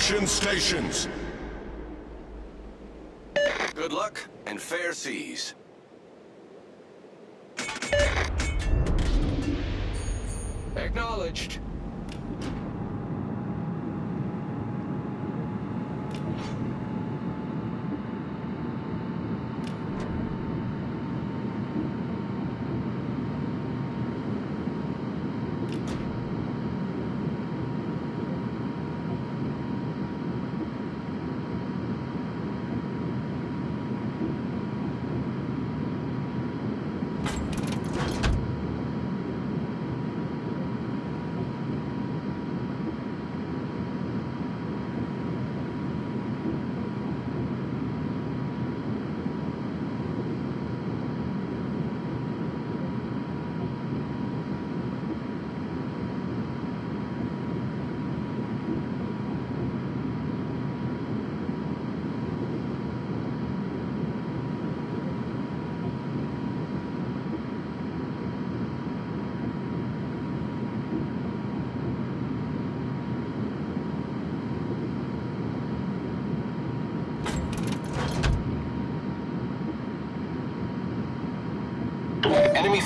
Stations! Good luck and fair seas. Acknowledged.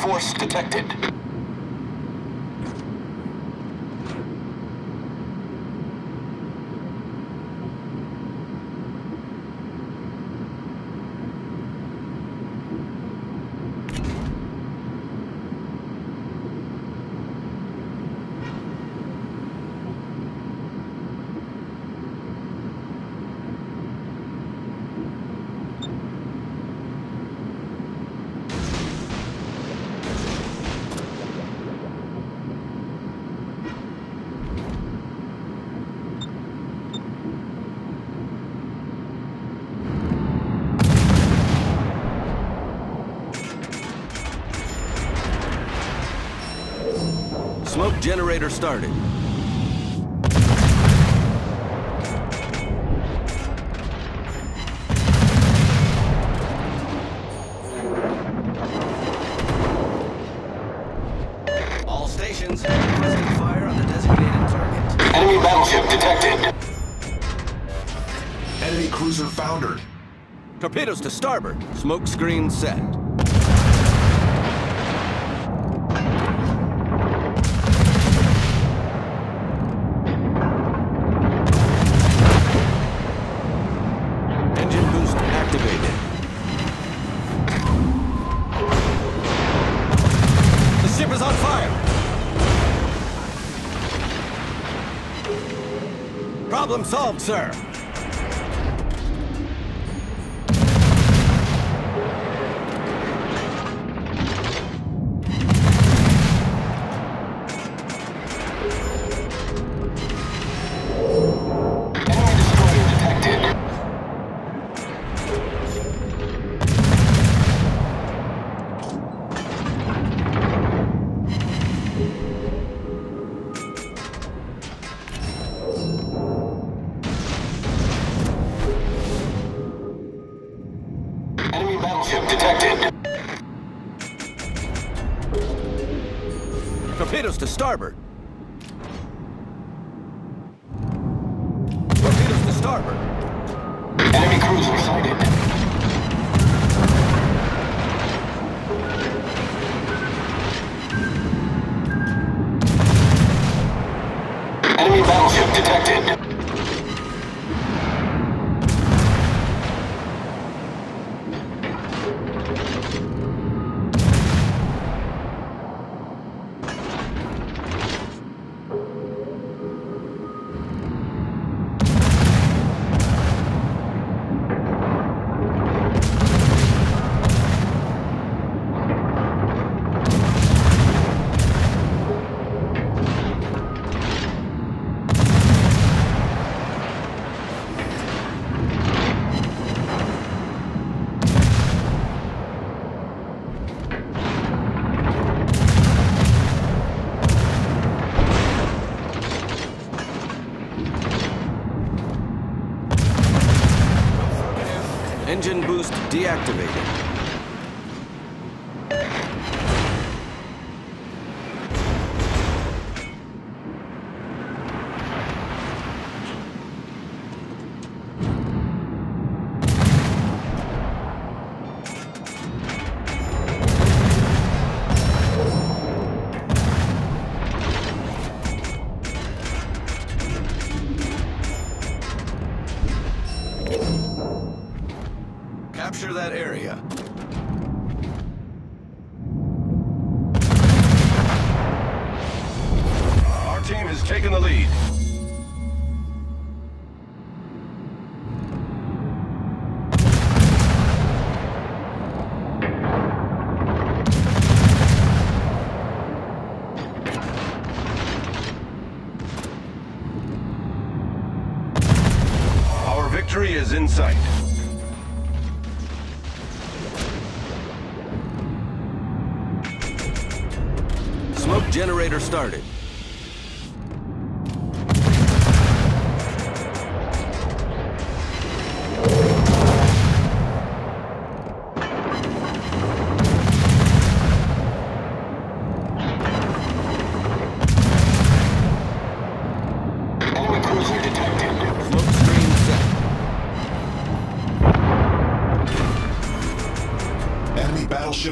Force detected. Smoke generator started. All stations, requesting fire on the designated target. Enemy battleship detected. Enemy cruiser foundered. Torpedoes to starboard. Smoke screen set. Solved, sir. Enemy detected. Torpedoes to starboard. Torpedoes to starboard. Enemy cruiser sighted. Deactivated.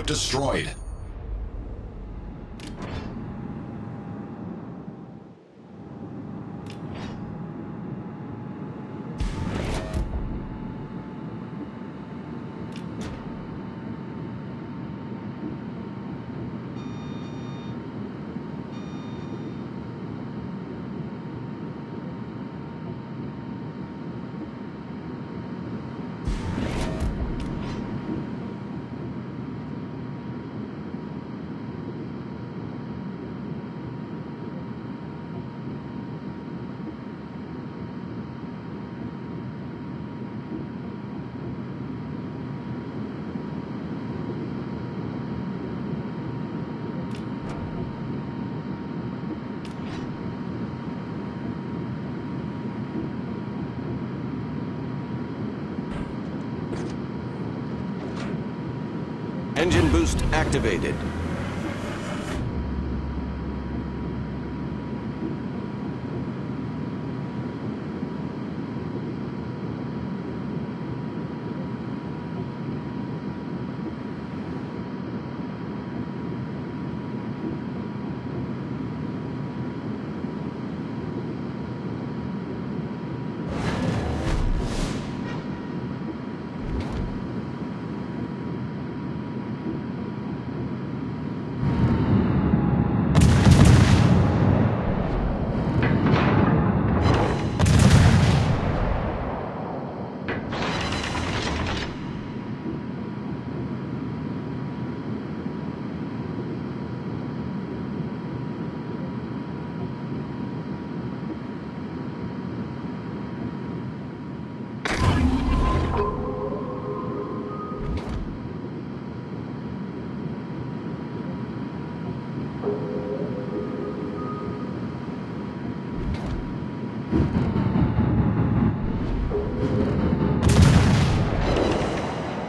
Destroyed. Engine boost activated.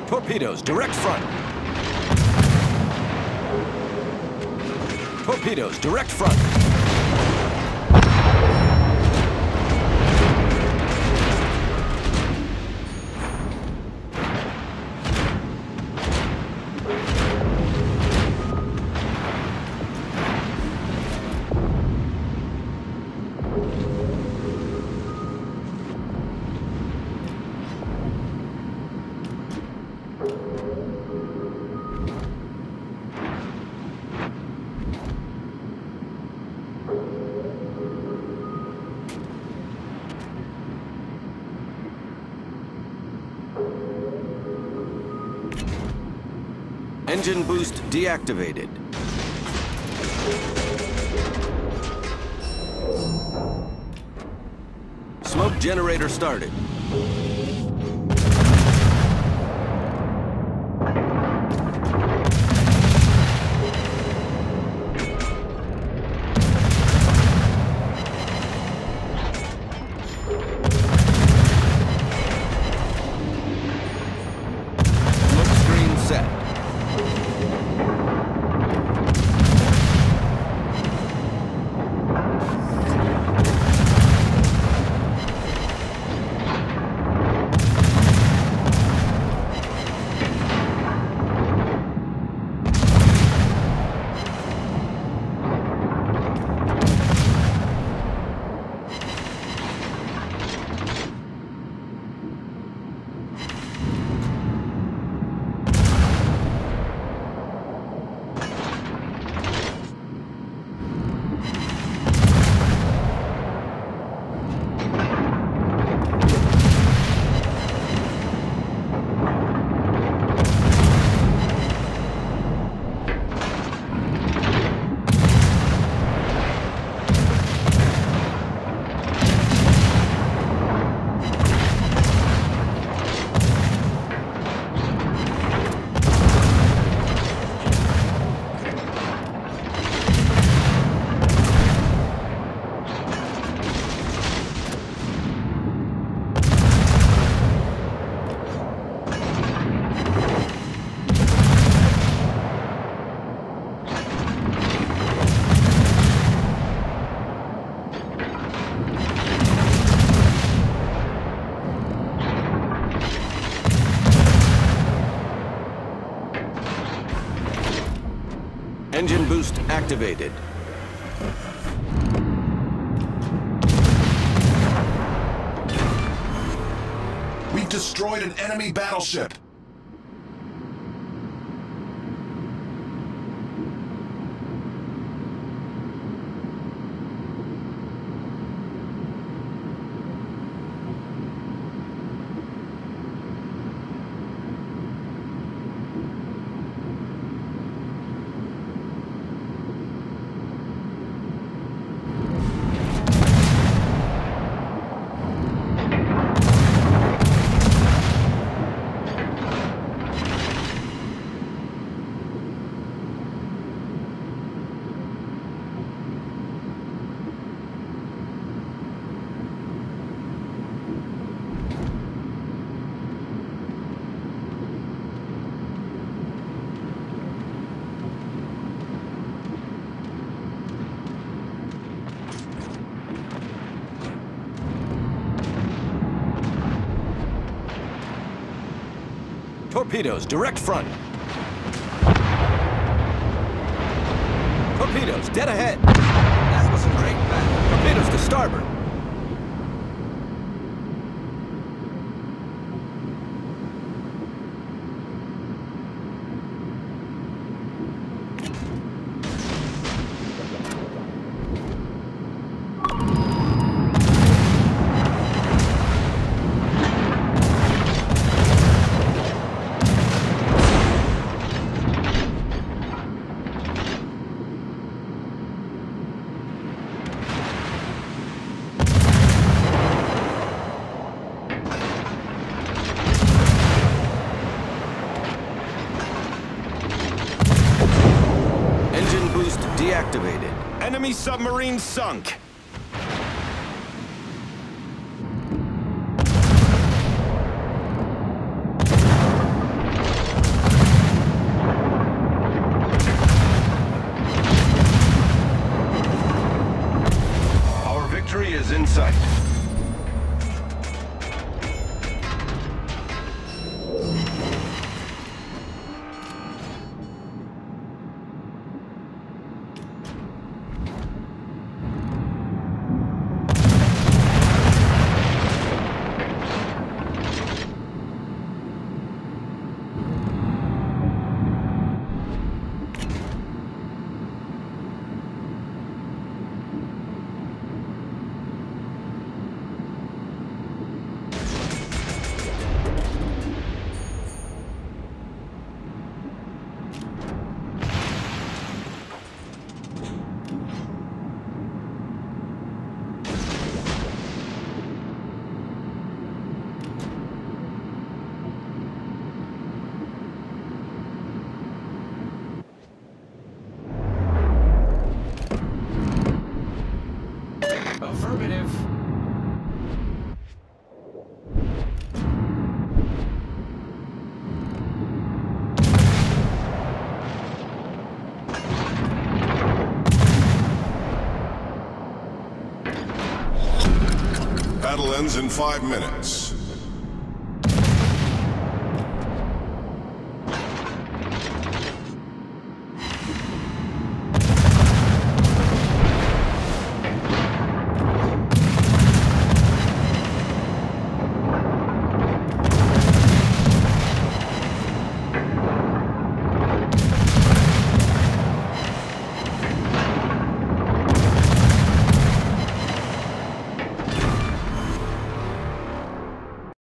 Torpedoes, direct front. Torpedoes, direct front. Engine boost deactivated. Smoke generator started. Deactivated. We've destroyed an enemy battleship. Torpedoes, direct front. Torpedoes, dead ahead. That was a great battle. Torpedoes to starboard. Sunk. In five minutes.